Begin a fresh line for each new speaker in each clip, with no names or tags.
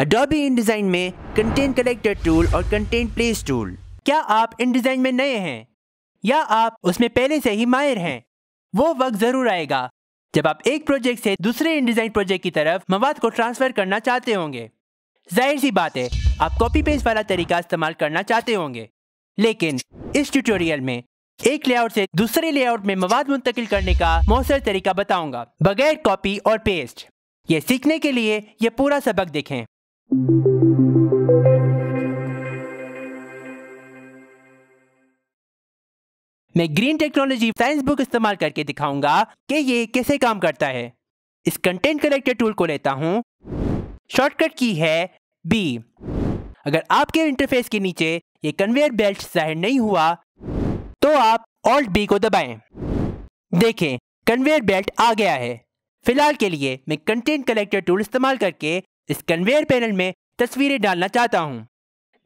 इन design में content collector tool और content place tool क्या आप डिज़ाइन में नए हैं? या आप उसमें पहले से ही माहिर हैं? वो वक्त ज़रूर आएगा जब आप एक प्रोजेक्ट से दूसरे डिज़ाइन प्रोजेक्ट की तरफ़ मवाद को ट्रांसफ़र करना चाहते होंगे। ज़ाहिर सी बात है, आप कॉपी पेस्ट वाला तरीका इस्तेमाल करना चाहते होंगे। लेकिन इस ट्यूटोरियल में एक लेआउट से दूसरे लेआउट में मवाद मुंतकिल करने का मौसर तरीका बताऊँगा। बगैर कॉपी और पेस्ट ये सीखने के लिए ये पूरा सबक देखें। मैं ग्रीन टेक्नोलॉजी साइंस बुक इस्तेमाल करके दिखाऊँगा कि ये कैसे काम करता है। इस कंटेंट कलेक्टर टूल को लेता हूँ। शॉर्टकट की है बी अगर आपके इंटरफेस के नीचे ये कन्वेयर बेल्ट ज़ाहिर नहीं हुआ तो आप ऑल्ट बी को दबाएँ। देखें कन्वेयर बेल्ट आ गया है। फ़िलहाल के लिए मैं कंटेंट कलेक्टर टूल इस्तेमाल करके इस कन्वेयर पैनल में तस्वीरें डालना चाहता हूँ।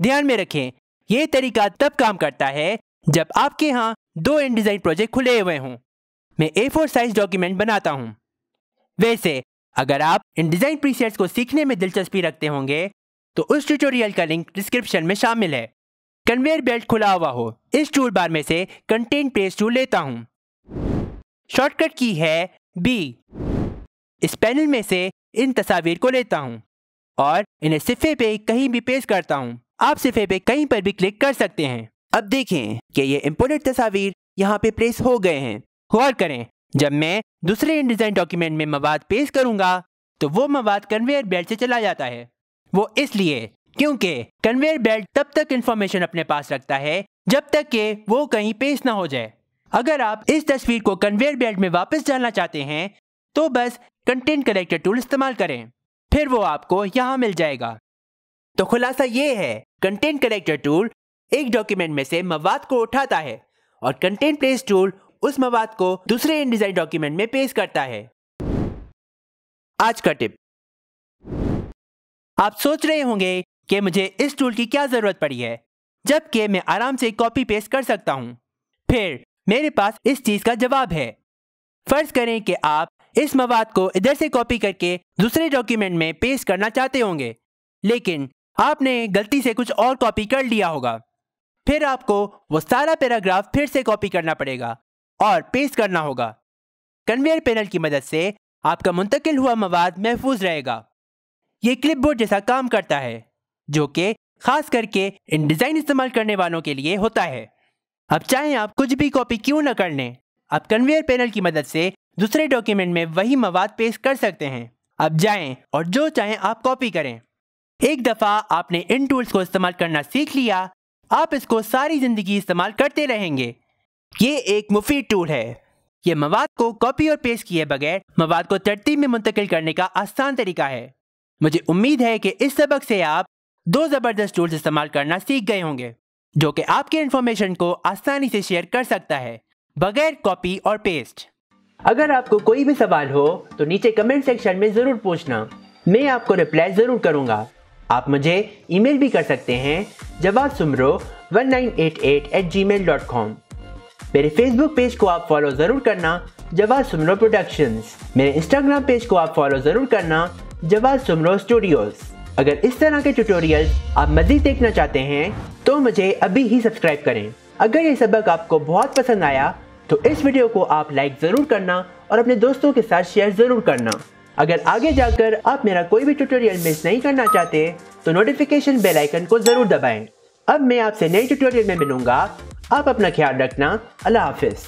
ध्यान में रखें, ये तरीका तब काम करता है जब आपके यहाँ दो इन डिज़ाइन प्रोजेक्ट खुले हुए हों। मैं ए फोर साइज़ डॉक्यूमेंट बनाता हूँ। वैसे, अगर आप इन डिज़ाइन प्रीसेट्स को सीखने में दिलचस्पी रखते होंगे तो उस ट्यूटोरियल का लिंक डिस्क्रिप्शन में शामिल है। कन्वेयर बेल्ट खुला हुआ हो, इस टूल बार में से कंटेंट पेज टूल लेता हूँ। शॉर्टकट की है बी इस पैनल में से इन तस्वीर को लेता हूँ। और इन्हें सिफे पे कहीं भी पेश करता हूँ। आप सिफे पे कहीं पर भी क्लिक कर सकते हैं। अब देखें कि ये इम्पोर्टेड तस्वीर यहाँ पे प्लेस हो गए हैं। गौर करें, जब मैं दूसरे इन डिज़ाइन डॉक्यूमेंट में मवाद पेश करूँगा तो वो मवाद कन्वेयर बेल्ट से चला जाता है। वो इसलिए क्योंकि कन्वेयर बेल्ट तब तक इंफॉर्मेशन अपने पास रखता है, जब तक कि वो कहीं पेश ना हो जाए। अगर आप इस तस्वीर को कन्वेयर बेल्ट में वापस डालना चाहते हैं तो बस कंटेंट कलेक्टर टूल इस्तेमाल करें। फिर वो आपको यहाँ मिल जाएगा। तो खुलासा ये है कंटेंट कलेक्टर टूल एक डॉक्यूमेंट में से मवाद को उठाता है और कंटेंट प्लेस टूल उस मवाद को दूसरे इन डिज़ाइन डॉक्यूमेंट में पेश करता है। आज का टिप आप सोच रहे होंगे कि मुझे इस टूल की क्या ज़रूरत पड़ी है, जबकि मैं आराम से कॉपी पेस्ट कर सकता हूँ। फिर मेरे पास इस चीज़ का जवाब है। फ़र्ज़ करें कि आप इस मवाद को इधर से कॉपी करके दूसरे डॉक्यूमेंट में पेश करना चाहते होंगे। लेकिन आपने गलती से कुछ और कॉपी कर लिया होगा। फिर आपको वो सारा पैराग्राफ फिर से कॉपी करना पड़ेगा और पेस्ट करना होगा। कन्वेयर पैनल की मदद से आपका मुंतकिल हुआ मवाद महफूज रहेगा। ये क्लिपबोर्ड जैसा काम करता है, जो कि खास करके इन डिज़ाइन इस्तेमाल करने वालों के लिए होता है। अब चाहे आप कुछ भी कॉपी क्यों न कर लें, आप कन्वेयर पैनल की मदद से दूसरे डॉक्यूमेंट में वही मवाद पेश कर सकते हैं। अब जाएँ और जो चाहें आप कॉपी करें। एक दफ़ा आपने इन टूल्स को इस्तेमाल करना सीख लिया, आप इसको सारी ज़िंदगी इस्तेमाल करते रहेंगे। ये एक मुफीद टूल है। ये मवाद को कॉपी और पेस्ट किए बगैर मवाद को तरतीब में मुंतकिल करने का आसान तरीका है। मुझे उम्मीद है कि इस सबक से आप दो ज़बरदस्त टूल्स इस्तेमाल करना सीख गए होंगे, जो कि आपके इन्फॉर्मेशन को आसानी से शेयर कर सकता है, बगैर कॉपी और पेस्ट अगर आपको कोई भी सवाल हो तो नीचे कमेंट सेक्शन में ज़रूर पूछना। मैं आपको रिप्लाई ज़रूर करूँगा। आप मुझे ईमेल भी कर सकते हैं Jawab Soomro one nine eight eight at Gmail dot com मेरे फेसबुक पेज को आप फॉलो ज़रूर करना जवाब सुमरो प्रोडक्शंस मेरे इंस्टाग्राम पेज को आप फॉलो ज़रूर करना जवाब सुमरो स्टूडियोज़ अगर इस तरह के ट्यूटोरियल आप मजीद देखना चाहते हैं तो मुझे अभी ही सब्सक्राइब करें। अगर ये सबक आपको बहुत पसंद आया तो इस वीडियो को आप लाइक ज़रूर करना और अपने दोस्तों के साथ शेयर ज़रूर करना। अगर आगे जाकर आप मेरा कोई भी ट्यूटोरियल मिस नहीं करना चाहते तो नोटिफिकेशन बेल आइकन को ज़रूर दबाएँ। अब मैं आपसे नए ट्यूटोरियल में मिलूँगा। आप अपना ख्याल रखना। अल्लाह हाफिज़।